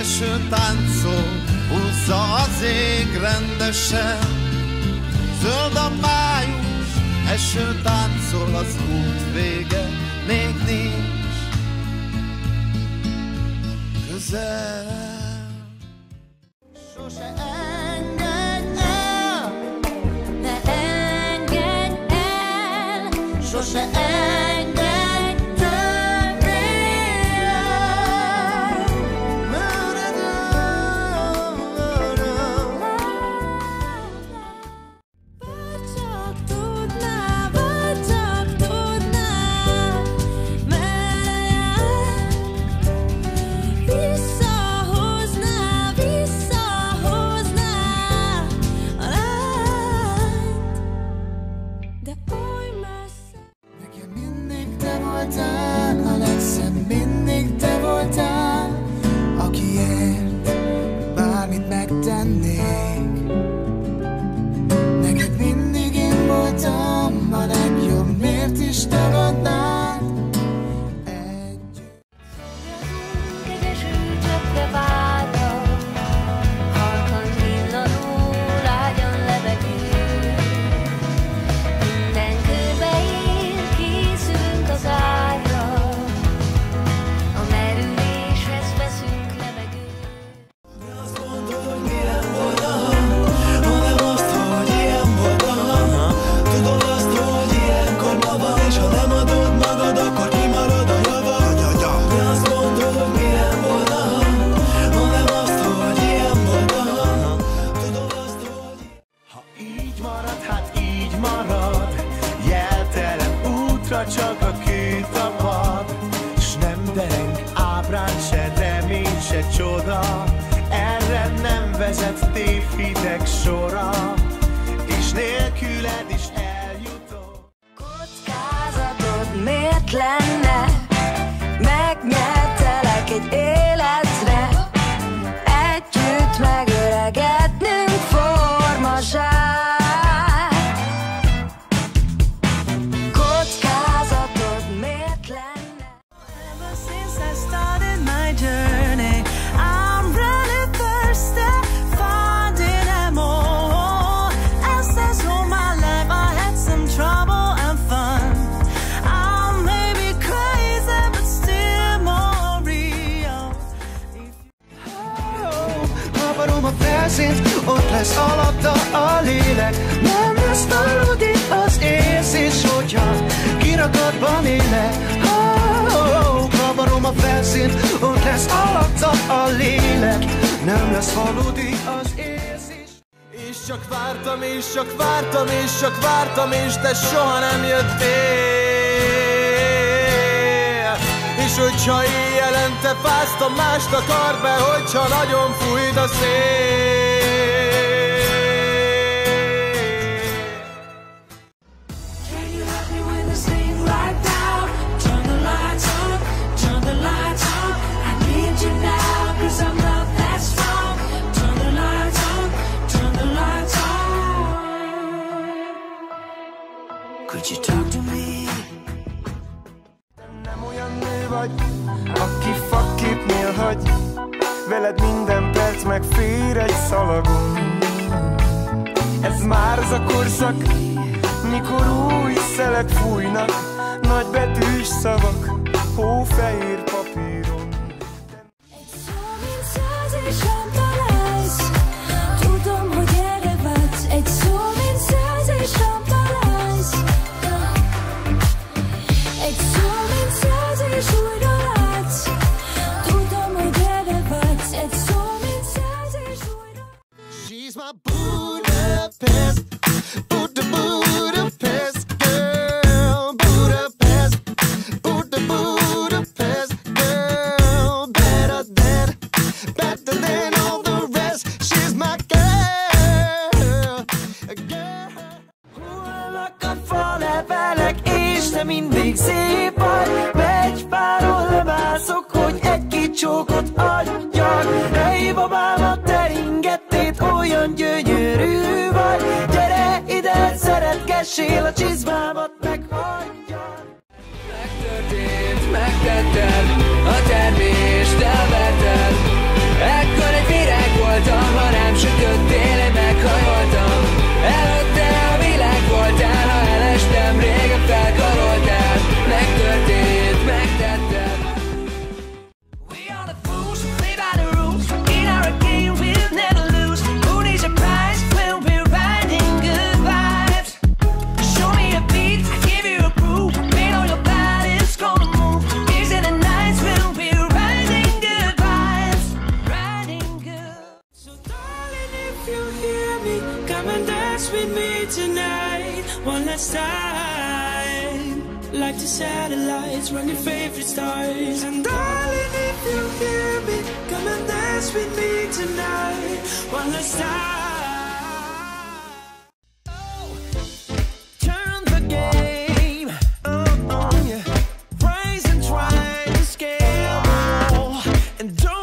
eső táncol, húzza az ég rendesen. Zöld a május, eső táncol, az út vége még nincs közel. Sose engedj el, Ne engedj el, sose engedj Да. Sora És nélküled is eljutok. Kockázatod miért Felszínt, ott lesz alatta a lélek. Nem lesz valódi az érzés. És csak vártam, és csak vártam, és csak vártam, és te soha nem jöttél. És hogyha éjjelente fáztam, mást akar be, hogyha nagyon fújt a szél. Could you talk to me? Nem olyan nő vagy, aki fakképnél hagy Veled minden perc megfér egy szalagon Ez már az a korszak, mikor új szelek fújnak. Nagy betűs szavak, hófehér papíron Budapest, Buda Budapest girl, a és te mindig szép vagy. Megy páron lemászok, hogy egy-két csókot adjak. Hey babám, a te ingettét olyan gyönyörű keresél a csizmámat meghagyja. Megtörtént, megtetted, a termést elverted. Ekkor egy virág voltam, ha nem sütöttél, én meg satellites, run your favorite stars. And darling, if you hear me, come and dance with me tonight. One last time. And don't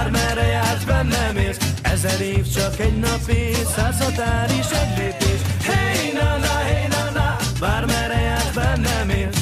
Bármerre jársz, bennem élsz Ezer év csak egy nap és Száz határ is egy lépés. Hey na na, hey na na Bármerre jársz, bennem élsz